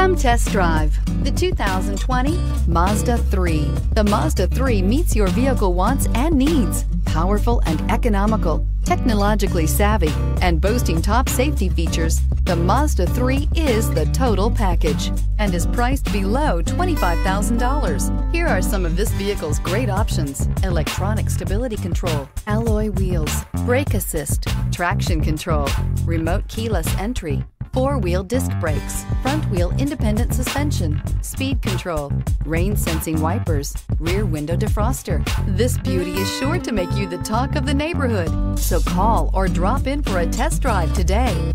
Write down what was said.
Come test drive the 2020 Mazda 3. The Mazda 3 meets your vehicle wants and needs. Powerful and economical, technologically savvy, and boasting top safety features, the Mazda 3 is the total package and is priced below $25,000. Here are some of this vehicle's great options. Electronic stability control, alloy wheels, brake assist, traction control, remote keyless entry, four-wheel disc brakes, front-wheel independent suspension, speed control, rain sensing wipers, rear window defroster. This beauty is sure to make you the talk of the neighborhood. So call or drop in for a test drive today.